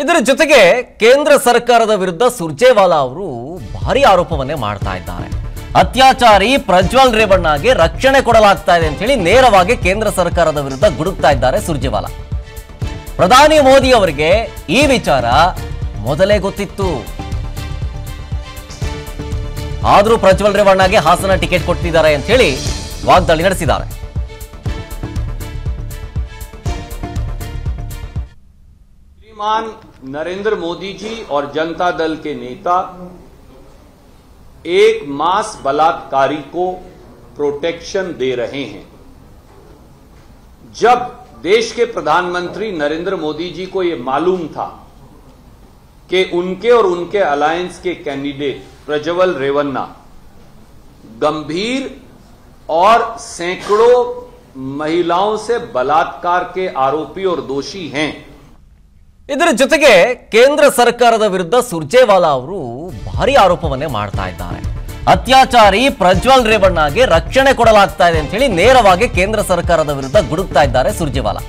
ಇದರ ಜೊತೆಗೆ ಕೇಂದ್ರ ಸರ್ಕಾರದ ವಿರುದ್ಧ ಸುರ್ಜೇವಾಲಾ ಅವರು ಭಾರಿ ಆರೋಪವನ್ನೇ ಮಾಡ್ತಾ ಇದ್ದಾರೆ. ಅತ್ಯಾಚಾರಿ ಪ್ರಜ್ವಲ್ ರೇವಣ್ಣಗೆ ರಕ್ಷಣೆ ಕೊಡಲಾಗ್ತಾ ಇದೆ ಅಂತ ಹೇಳಿ ನೇರವಾಗಿ ಕೇಂದ್ರ ಸರ್ಕಾರದ ವಿರುದ್ಧ ಗುಡುಕ್ತಾ ಇದ್ದಾರೆ ಸುರ್ಜೇವಾಲಾ. ಪ್ರಧಾನಿ ಮೋದಿ ಅವರಿಗೆ ಈ ವಿಚಾರ ಮೊದಲೇ ಗೊತ್ತಿತ್ತು. ಆದರೂ ಪ್ರಜ್ವಲ್ ರೇವಣ್ಣಗೆ ಹಾಸನ ಟಿಕೆಟ್ ಕೊಟ್ಟಿದ್ದಾರೆ ಅಂತ ಹೇಳಿ ವಾಗ್ದಾಳಿ ನಡೆಸಿದ್ದಾರೆ. श्रीमान नरेंद्र मोदी जी और जनता दल के नेता एक मास बलात्कारी को प्रोटेक्शन दे रहे हैं। जब देश के प्रधानमंत्री नरेंद्र मोदी जी को यह मालूम था कि उनके और उनके अलायंस के कैंडिडेट प्रज्वल रेवन्ना गंभीर और सैकड़ों महिलाओं से बलात्कार के आरोपी और दोषी हैं। ಇದರ ಜೊತೆಗೆ ಕೇಂದ್ರ ಸರ್ಕಾರದ ವಿರುದ್ಧ ಸುರ್ಜೇವಾಲಾ ಅವರು ಭಾರಿ ಆರೋಪವನ್ನೇ ಮಾಡ್ತಾ ಇದ್ದಾರೆ. ಅತ್ಯಾಚಾರಿ ಪ್ರಜ್ವಲ್ ರೇವಣ್ಣಗೆ ರಕ್ಷಣೆ ಕೊಡಲಾಗ್ತಾ ಇದೆ ಅಂತ ಹೇಳಿ ನೇರವಾಗಿ ಕೇಂದ್ರ ಸರ್ಕಾರದ ವಿರುದ್ಧ ಗುಡುಕ್ತಾ ಇದ್ದಾರೆ ಸುರ್ಜೇವಾಲಾ.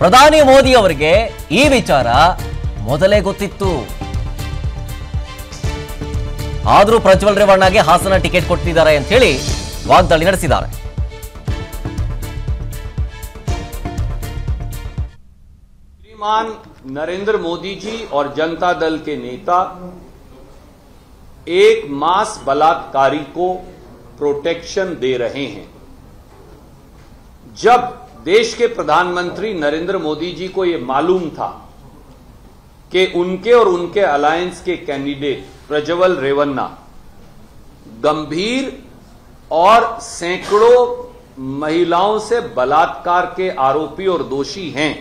ಪ್ರಧಾನಿ ಮೋದಿ ಅವರಿಗೆ ಈ ವಿಚಾರ ಮೊದಲೇ ಗೊತ್ತಿತ್ತು. ಆದರೂ ಪ್ರಜ್ವಲ್ ರೇವಣ್ಣಗೆ ಹಾಸನ ಟಿಕೆಟ್ ಕೊಟ್ಟಿದ್ದಾರೆ ಅಂತ ಹೇಳಿ ವಾಗ್ದಾಳಿ ನಡೆಸಿದ್ದಾರೆ. श्रीमान नरेंद्र मोदी जी और जनता दल के नेता एक मास बलात्कारी को प्रोटेक्शन दे रहे हैं। जब देश के प्रधानमंत्री नरेंद्र मोदी जी को यह मालूम था कि उनके और उनके अलायंस के कैंडिडेट प्रज्वल रेवन्ना गंभीर और सैकड़ों महिलाओं से बलात्कार के आरोपी और दोषी हैं।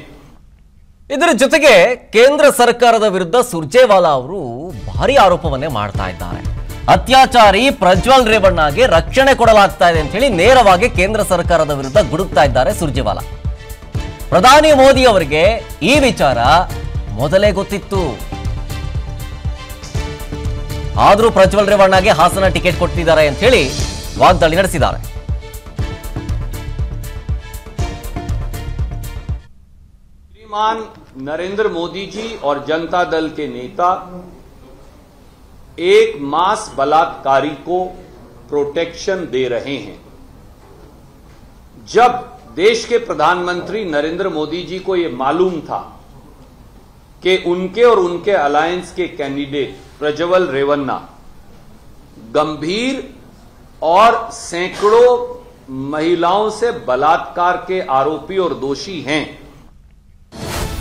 ಇದರ ಜೊತೆಗೆ ಕೇಂದ್ರ ಸರ್ಕಾರದ ವಿರುದ್ಧ ಸುರ್ಜೇವಾಲಾ ಅವರು ಭಾರಿ ಆರೋಪವನ್ನೇ ಮಾಡ್ತಾ ಇದ್ದಾರೆ. ಅತ್ಯಾಚಾರಿ ಪ್ರಜ್ವಲ್ ರೇವಣ್ಣಗೆ ರಕ್ಷಣೆ ಕೊಡಲಾಗ್ತಾ ಇದೆ ಅಂತ ಹೇಳಿ ನೇರವಾಗಿ ಕೇಂದ್ರ ಸರ್ಕಾರದ ವಿರುದ್ಧ ಗುಡುಕ್ತಾ ಇದ್ದಾರೆ ಸುರ್ಜೇವಾಲಾ. ಪ್ರಧಾನಿ ಮೋದಿ ಅವರಿಗೆ ಈ ವಿಚಾರ ಮೊದಲೇ ಗೊತ್ತಿತ್ತು. ಆದರೂ ಪ್ರಜ್ವಲ್ ರೇವಣ್ಣಗೆ ಹಾಸನ ಟಿಕೆಟ್ ಕೊಟ್ಟಿದ್ದಾರೆ ಅಂತ ಹೇಳಿ ವಾಗ್ದಾಳಿ ನಡೆಸಿದ್ದಾರೆ. श्रीमान नरेंद्र मोदी जी और जनता दल के नेता एक मास बलात्कारी को प्रोटेक्शन दे रहे हैं। जब देश के प्रधानमंत्री नरेंद्र मोदी जी को यह मालूम था कि उनके और उनके अलायंस के कैंडिडेट प्रज्वल रेवन्ना गंभीर और सैकड़ों महिलाओं से बलात्कार के आरोपी और दोषी हैं।